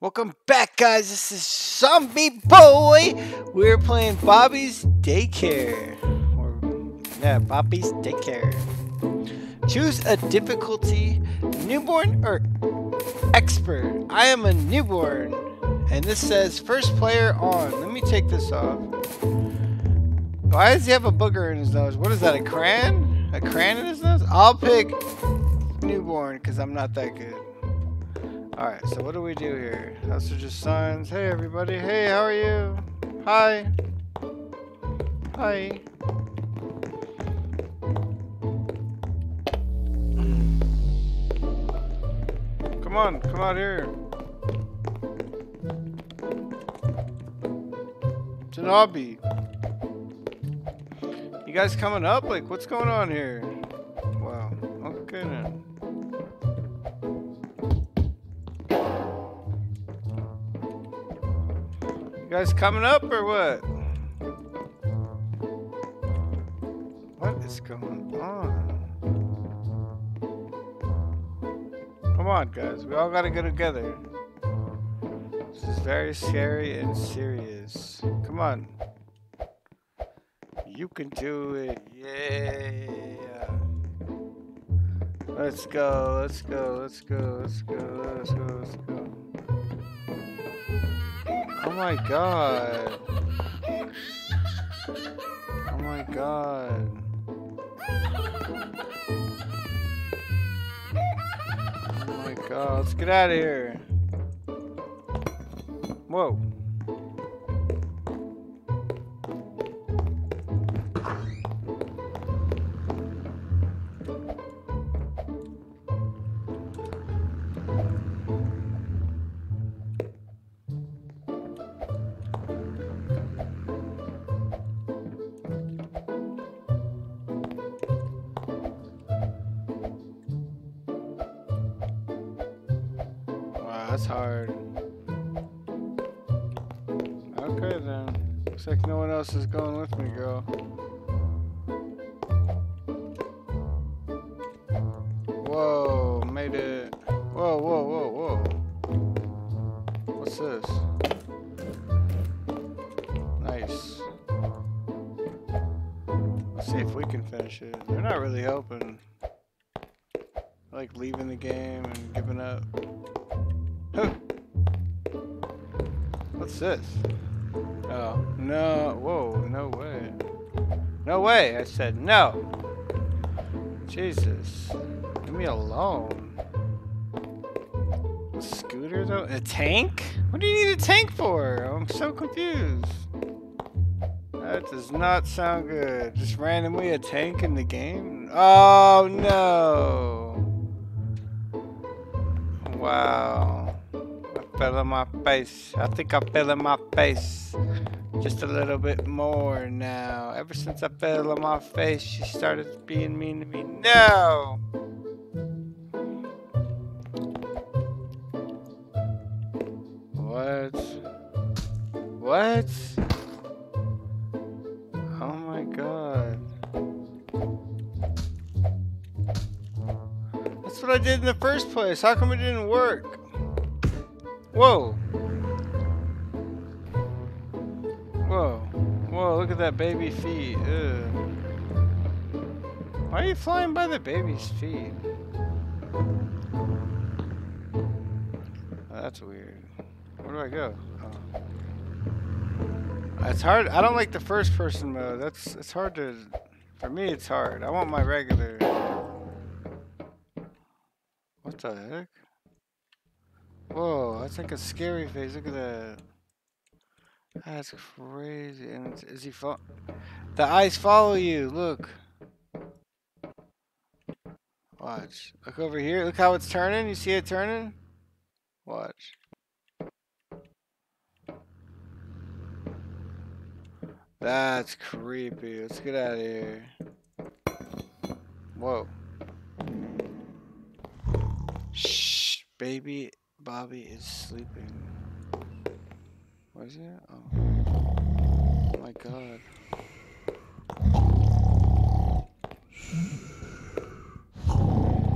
Welcome back, guys. This is Zomboy. We're playing Bobby's Daycare. Or, yeah, Bobby's Daycare. Choose a difficulty newborn or expert. I am a newborn. And this says first player on. Let me take this off. Why does he have a booger in his nose? What is that, a crayon? A crayon in his nose? I'll pick newborn because I'm not that good. Alright, so what do we do here? Just signs. Hey everybody. Hey, how are you? Hi. Hi. Come on, come out here. Janabi. You guys coming up? Like, what's going on here? Guys coming up or what? What is going on? Come on, guys. We all gotta go together. This is very scary and serious. Come on. You can do it. Yeah. Let's go. Let's go. Let's go. Let's go. Let's go. Let's go. Oh my god. Oh my god. Oh my god. Let's get out of here. Whoa. Okay then. Looks like no one else is going with me, girl. Whoa, made it. Whoa, whoa, whoa, whoa. What's this? Nice. Let's see if we can finish it. They're not really helping. Like leaving the game and giving up. Huh. What's this? Oh, no. Whoa, no way. No way. I said no. Jesus. Leave me alone. A scooter, though? A tank? What do you need a tank for? I'm so confused. That does not sound good. Just randomly a tank in the game? Oh, no. Wow. I fell on my face. I think I fell on my face. Just a little bit more now. Ever since I fell on my face, she started being mean to me. No! What? What? Oh my god. That's what I did in the first place. How come it didn't work? Whoa. At that baby feet. Why are you flying by the baby's feet? Oh, that's weird. Where do I go? Oh. It's hard. I don't like the first person mode. That's it's hard to for me it's hard. I want my regular What the heck? Whoa, that's like a scary face. Look at that. That's crazy. And is he fo- The eyes follow you. Look. Watch. Look over here. Look how it's turning. You see it turning? Watch. That's creepy. Let's get out of here. Whoa. Shh, baby Bobby is sleeping. What is it? Oh. oh my god. Oh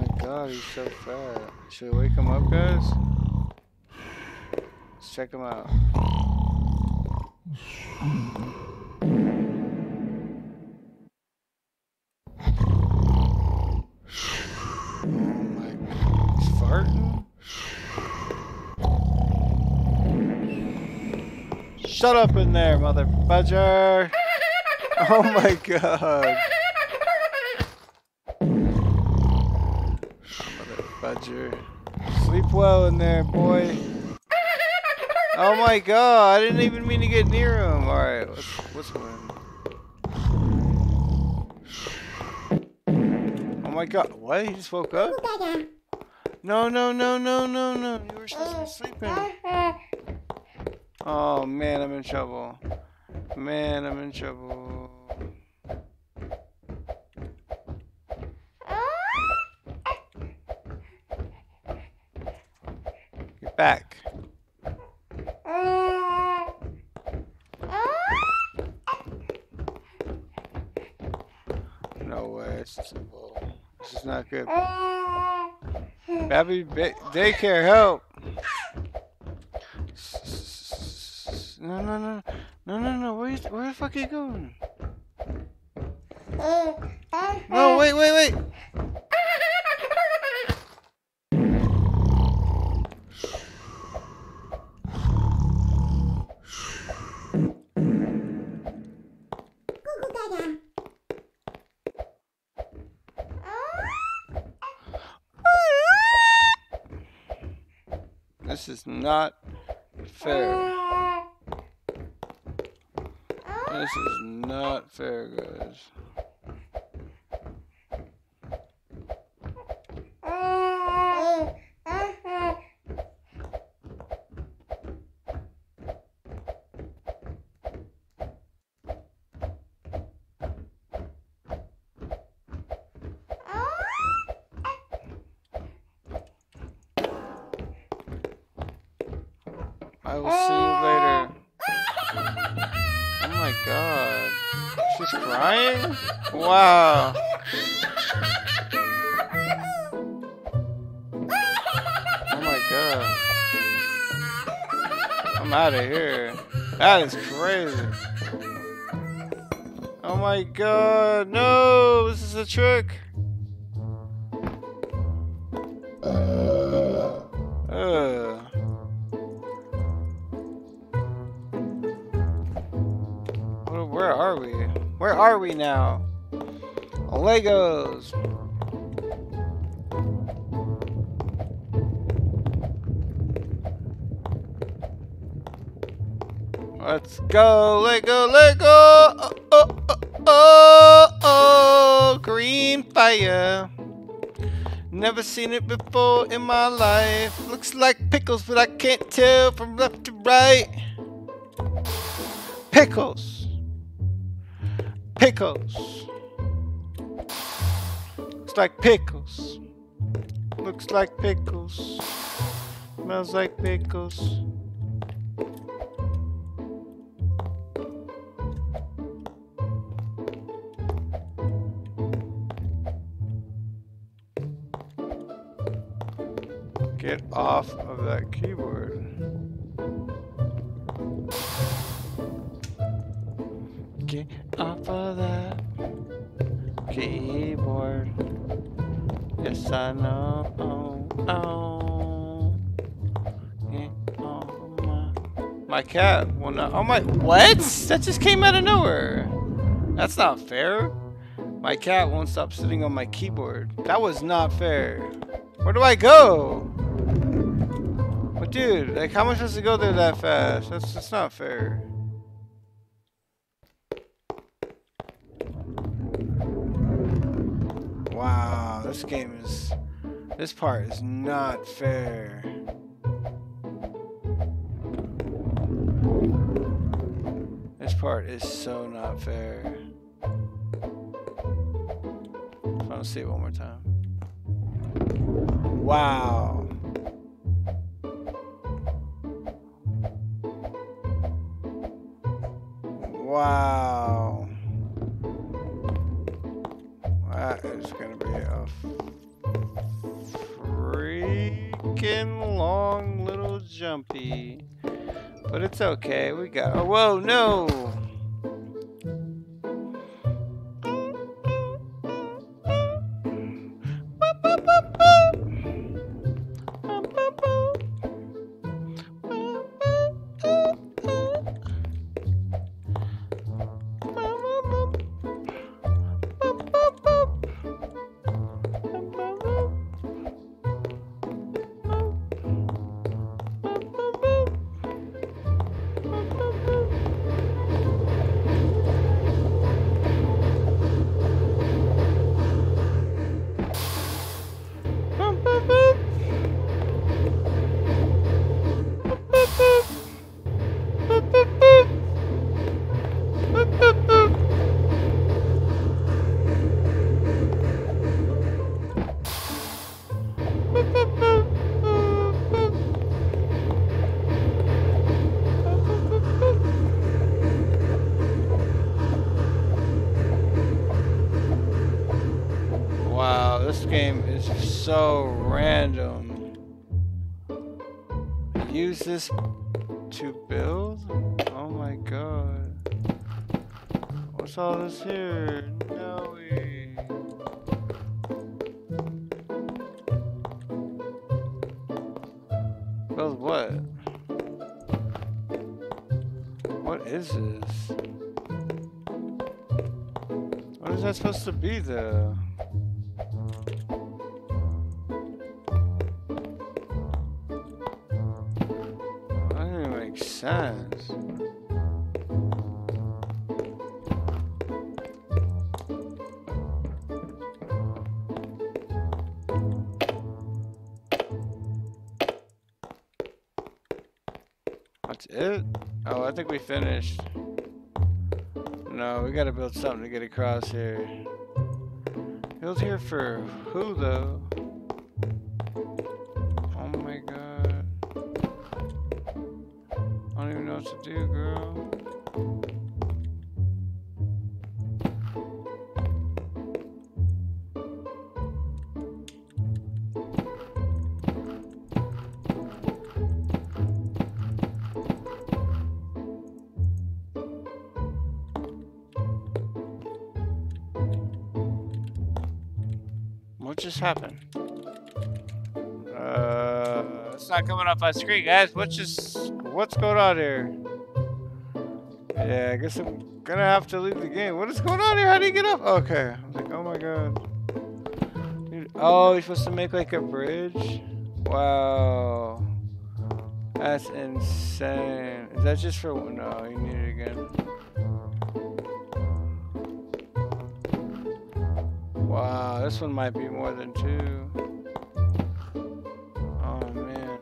my god, he's so fat. Should we wake him up, guys? Let's check them out. Oh my, he's farting? Shut up in there, mother fudger! Oh my god. Mother fudger. Sleep well in there, boy. Oh my god, I didn't even mean to get near him. Alright, let's, let's win. Oh my god, what? He just woke up? No, no, no, no, no, no. You were supposed to be sleeping. Oh man, I'm in trouble. Man, I'm in trouble. Get back. No way, it's. This is not good. Babby ba daycare, help! No, no, no, no, no, no. Where, you, where the fuck are you going? No, wait, wait, wait. This is not fair. This is not fair, guys. Wow. Oh my god. I'm out of here. That is crazy. Oh my god. No, this is a trick. Where where are we? Where are we now? Legos. Let's go, Lego, Lego. Oh, oh, oh, oh, oh, green fire. Never seen it before in my life. Looks like pickles, but I can't tell from left to right. Pickles. Pickles. Like pickles. Looks like pickles. Smells like pickles. Get off of that keyboard. Get off of that keyboard. Yes, I know. Oh, oh. Off my, my cat will not. Oh my. What? That just came out of nowhere. That's not fair. My cat won't stop sitting on my keyboard. That was not fair. Where do I go? But dude, like how am I supposed to go there that fast? That's that's not fair. Wow, this game is this part is not fair. This part is so not fair. I want to see it one more time. Wow. Wow. Freaking long little jumpy. But it's okay. We got. Oh, whoa, no! This to build? Oh my god. What's all this here? No way. Build what? What is this? What is that supposed to be though? Sense. That's it? Oh, I think we finished. No, we gotta build something to get across here. Build here for who, though? What just happened? Uh, it's not coming up on screen, guys. What's just what's going on here? Yeah, I guess I'm gonna have to leave the game. What is going on here? How do you get up? Okay, I like, oh my god. Dude, Oh, you're supposed to make like a bridge? Wow, that's insane. Is that just for no? You need it again. This one might be more than two. Oh man.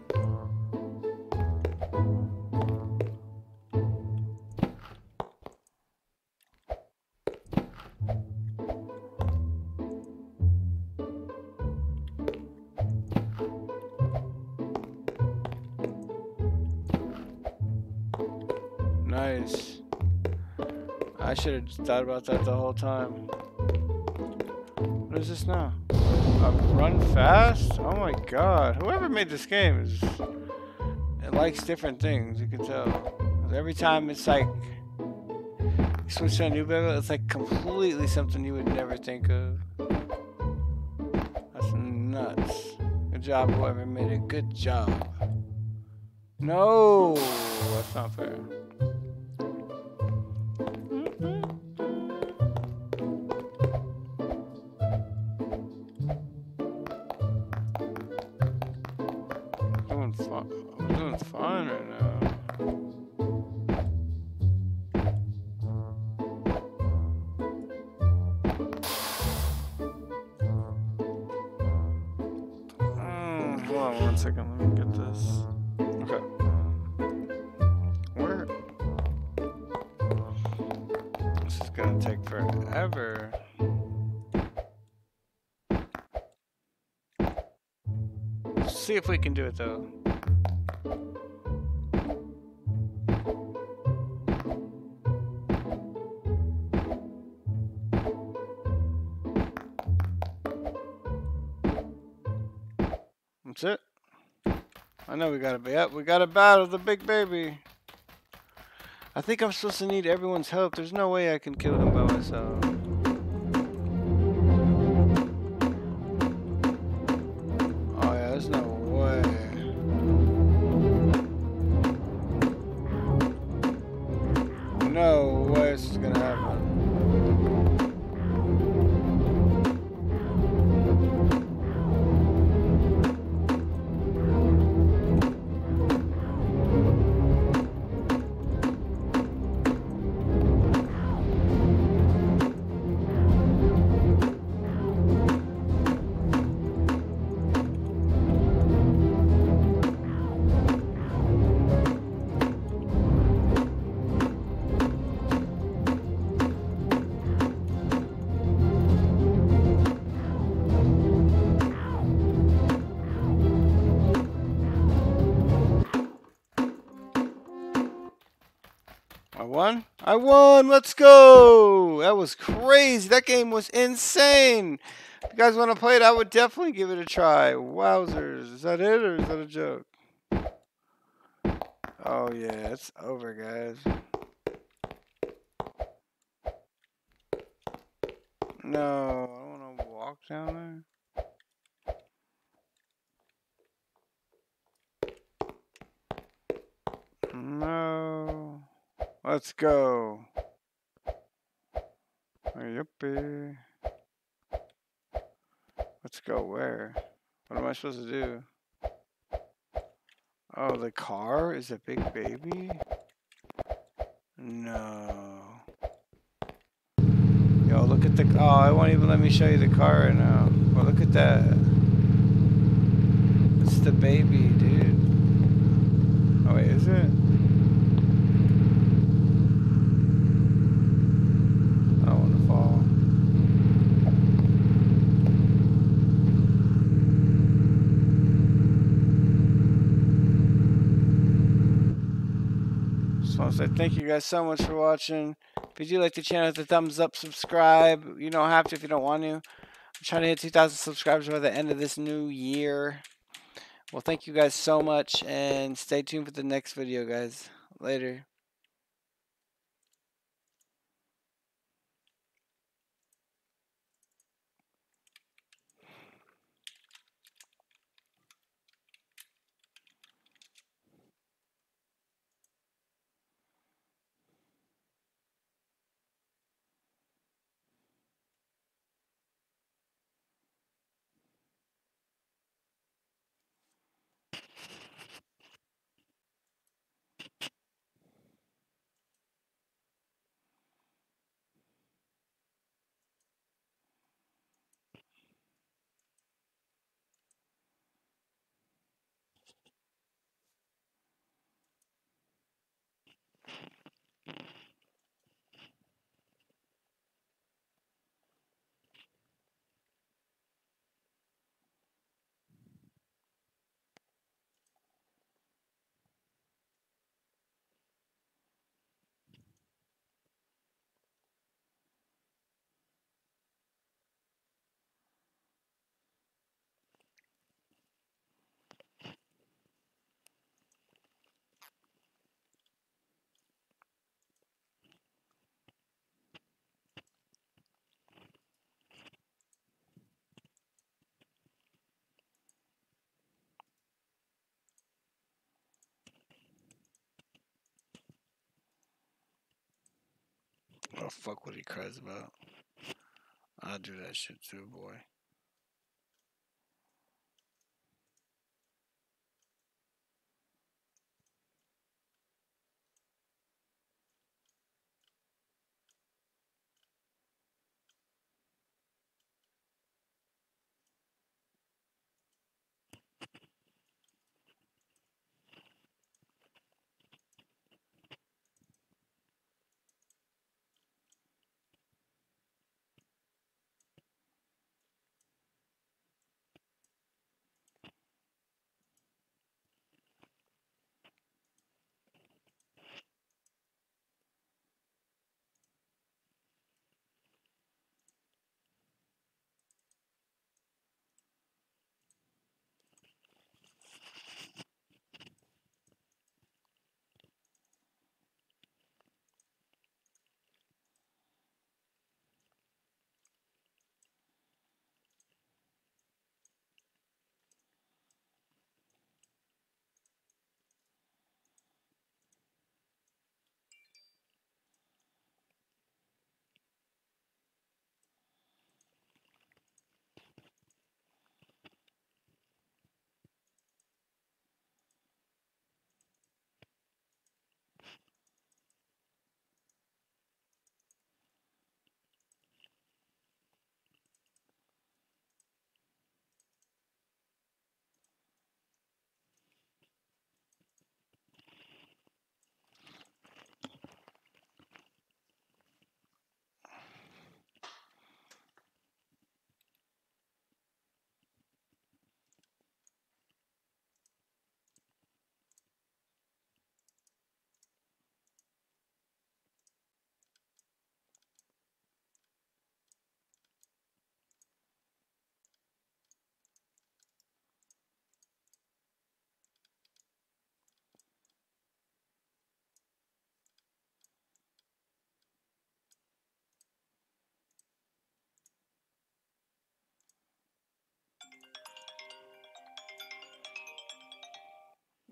Nice. I should have thought about that the whole time. What is this now? Uh, run fast? Oh my god. Whoever made this game is. It likes different things, you can tell. Every time it's like. Switch to a new level, it's like completely something you would never think of. That's nuts. Good job, whoever made it. Good job. No! That's not fair. See if we can do it though. That's it. I know we gotta be up. We gotta battle the big baby. I think I'm supposed to need everyone's help. There's no way I can kill him by myself. Won? I won! Let's go! That was crazy. That game was insane. If you guys want to play it, I would definitely give it a try. Wowzers. Is that it or is that a joke? Oh, yeah. It's over, guys. No. I don't want to walk down there. No. Let's go. Oh, Yippee. Let's go where? What am I supposed to do? Oh, the car is a big baby? No. Yo, look at the. Oh, it won't even let me show you the car right now. Well, look at that. It's the baby, dude. Oh, wait, is it? I don't want to fall. Just want mm-hmm. thank you guys so much for watching. If you do like the channel, hit the thumbs up, subscribe. You don't have to if you don't want to. I'm trying to hit 2,000 subscribers by the end of this new year. Well, thank you guys so much, and stay tuned for the next video, guys. Later. Oh, fuck what he cries about. I'll do that shit too, boy.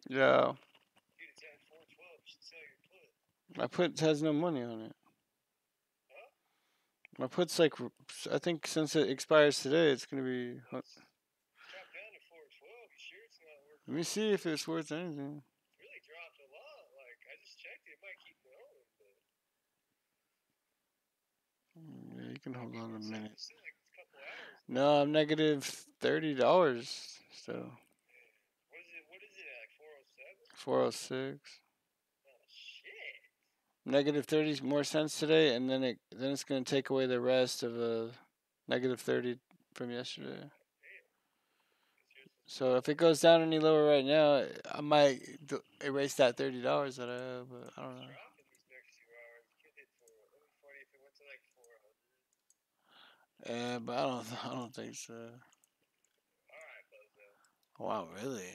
Put. My put has no money on it. Huh? My put's like, I think since it expires today, it's gonna be. hu- Drop down to 412. You sure it's not worth Let me see if it's worth anything. really dropped a lot. Like, I just checked it. It might keep going, but. Mm, Yeah, you can hold on a minute. still like a couple hours. No, I'm negative thirty dollars still. What is it? What is it at? Like 407? Four oh six. Oh, shit. Negative thirty more cents today, and then it then it's gonna take away the rest of uh negative thirty from yesterday. So if it goes down any lower right now, I might erase that thirty dollars that I have, but I don't know. dropping these next few hours. You could hit for. It'd be funny if it went to like 400. Yeah, but I don't. I don't think so. Wow, really?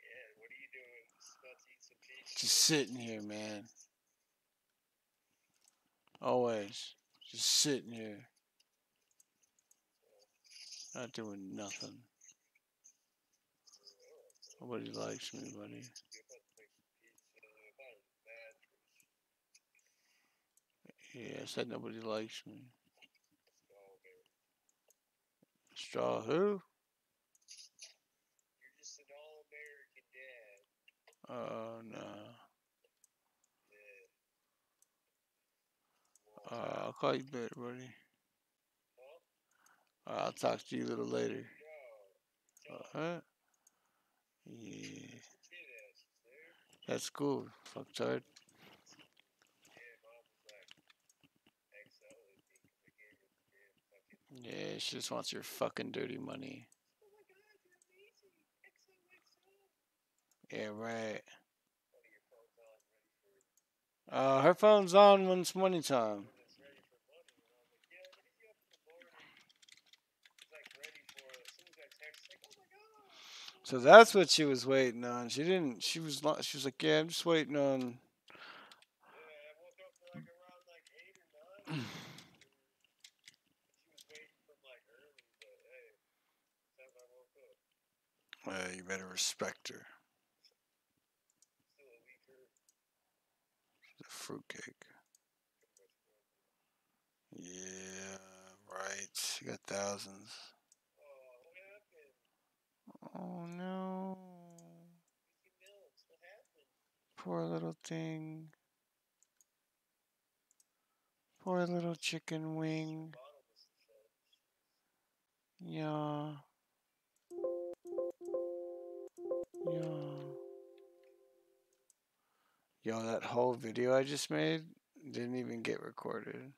Yeah, what are you doing? Just about to eat some pizza? Just sitting here, man. Always, just sitting here, not doing nothing. Nobody likes me, buddy. Yeah, I said nobody likes me. Straw who? You're just an all American dad. Oh no. Uh, I'll call you later, buddy. Uh, I'll talk to you a little later. Uh, huh? Yeah, that's cool. Damn fucking. Yeah, she just wants your fucking dirty money. Oh my god, you're amazing. XOXO. Yeah, right. Uh, her phone's on when it's money time. So that's what she was waiting on. She didn't. She was. She was like, "Yeah, I'm just waiting on." Yeah, I woke up for like around like 8 or 9. she was waiting from like early, but hey, that's how I woke up. Uh, you better respect her. Still a week early. She's a fruitcake. Yeah, right. You got thousands. Oh, no. Poor little thing. Poor little chicken wing. Yeah. Yeah. Yo, that whole video I just made didn't even get recorded.